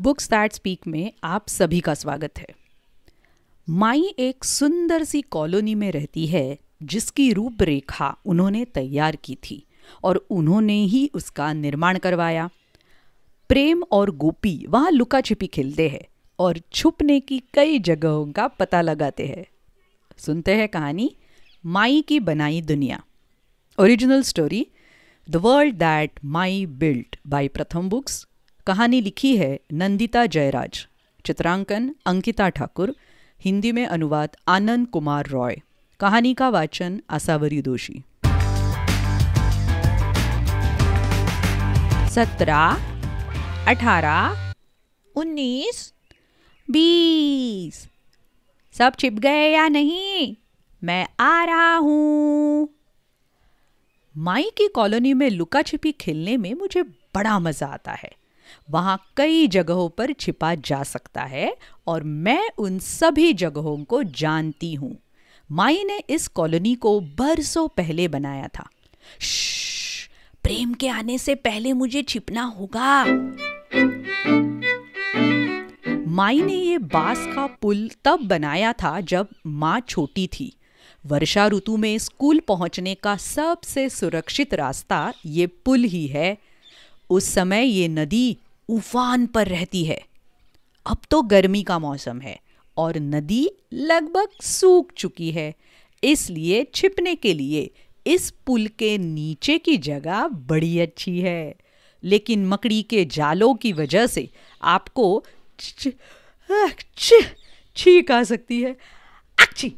Books that speak में आप सभी का स्वागत है। माई एक सुंदर सी कॉलोनी में रहती है, जिसकी रूपरेखा उन्होंने तैयार की थी और उन्होंने ही उसका निर्माण करवाया। प्रेम और गोपी वहाँ लुका छिपी खेलते हैं और छुपने की कई जगहों का पता लगाते हैं। सुनते हैं कहानी, माई की बनाई दुनिया। Original story the world that Mai built by Pratham books कहानी लिखी है नंदिता जयराज। चित्रांकन अंकिता ठाकुर। हिंदी में अनुवाद आनंद कुमार रॉय। कहानी का वाचन आसावरी दोषी। सत्रह, अठारह, उन्नीस, बीस। सब छिप गए या नहीं? मैं आ रहा हूँ। माई की कॉलोनी में लुका छिपी खेलने में मुझे बड़ा मज़ा आता है। वहाँ कई जगहों पर छिपा जा सकता है और मैं उन सभी जगहों को जानती हूँ। माई ने इस कॉलोनी को बरसों पहले बनाया था। प्रेम के आने से पहले मुझे छिपना होगा। माई ने ये बाँस का पुल तब बनाया था जब माँ छोटी थी। वर्षा ऋतु में स्कूल पहुँचने का सबसे सुरक्षित रास्ता ये पुल ही है। उस समय ये नदी उफान पर रहती है। अब तो गर्मी का मौसम है और नदी लगभग सूख चुकी है, इसलिए छिपने के लिए इस पुल के नीचे की जगह बड़ी अच्छी है। लेकिन मकड़ी के जालों की वजह से आपको छींक आ सकती है। अच्छी।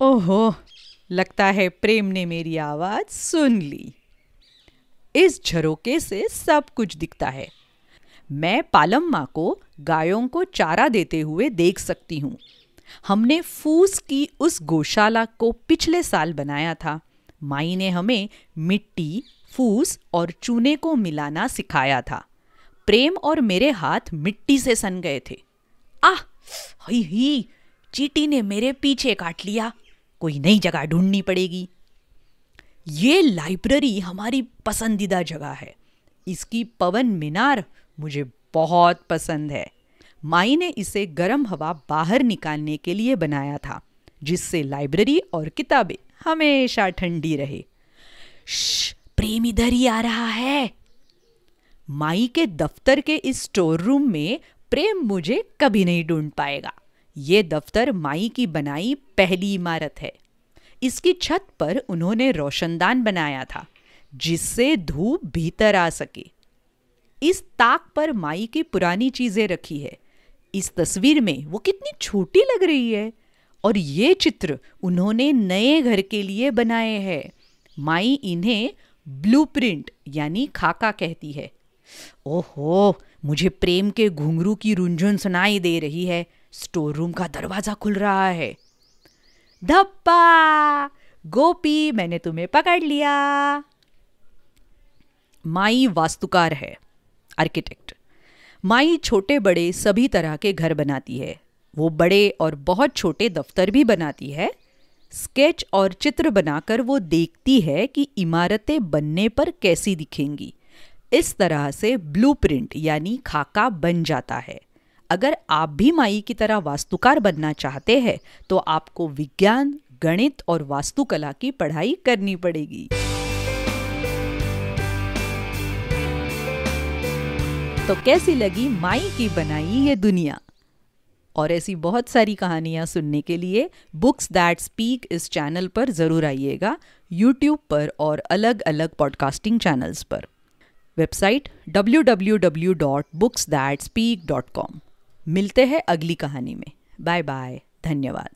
ओहो, लगता है प्रेम ने मेरी आवाज़ सुन ली। इस झरोके से सब कुछ दिखता है। मैं पालम माँ को, गायों को चारा देते हुए देख सकती हूँ। हमने फूस की उस गौशाला को पिछले साल बनाया था। माई ने हमें मिट्टी, फूस और चूने को मिलाना सिखाया था। प्रेम और मेरे हाथ मिट्टी से सन गए थे। आह ही ही चीटी ने मेरे पीछे काट लिया। कोई नई जगह ढूंढनी पड़ेगी। ये लाइब्रेरी हमारी पसंदीदा जगह है। इसकी पवन मीनार मुझे बहुत पसंद है। माई ने इसे गर्म हवा बाहर निकालने के लिए बनाया था, जिससे लाइब्रेरी और किताबें हमेशा ठंडी रहे। प्रेम इधर ही आ रहा है। माई के दफ्तर के इस स्टोर रूम में प्रेम मुझे कभी नहीं ढूंढ पाएगा। ये दफ्तर माई की बनाई पहली इमारत है। इसकी छत पर उन्होंने रोशनदान बनाया था, जिससे धूप भीतर आ सके। इस ताक पर माई की पुरानी चीज़ें रखी है। इस तस्वीर में वो कितनी छोटी लग रही है, और ये चित्र उन्होंने नए घर के लिए बनाए हैं। माई इन्हें ब्लूप्रिंट, यानी खाका कहती है। ओहो, मुझे प्रेम के घुंघरू की रुंझुन सुनाई दे रही है। स्टोर रूम का दरवाज़ा खुल रहा है। धप्पा। गोपी, मैंने तुम्हें पकड़ लिया। माई वास्तुकार है आर्किटेक्ट माई छोटे बड़े सभी तरह के घर बनाती है। वो बड़े और बहुत छोटे दफ्तर भी बनाती है। स्केच और चित्र बनाकर वो देखती है कि इमारतें बनने पर कैसी दिखेंगी। इस तरह से ब्लूप्रिंट यानी खाका बन जाता है। अगर आप भी माई की तरह वास्तुकार बनना चाहते हैं तो आपको विज्ञान, गणित और वास्तुकला की पढ़ाई करनी पड़ेगी। तो कैसी लगी माई की बनाई ये दुनिया? और ऐसी बहुत सारी कहानियाँ सुनने के लिए बुक्स दैट स्पीक इस चैनल पर ज़रूर आइएगा यूट्यूब पर और अलग अलग पॉडकास्टिंग चैनल्स पर। वेबसाइट www.booksthatspeak.com मिलते हैं अगली कहानी में। बाय बाय धन्यवाद।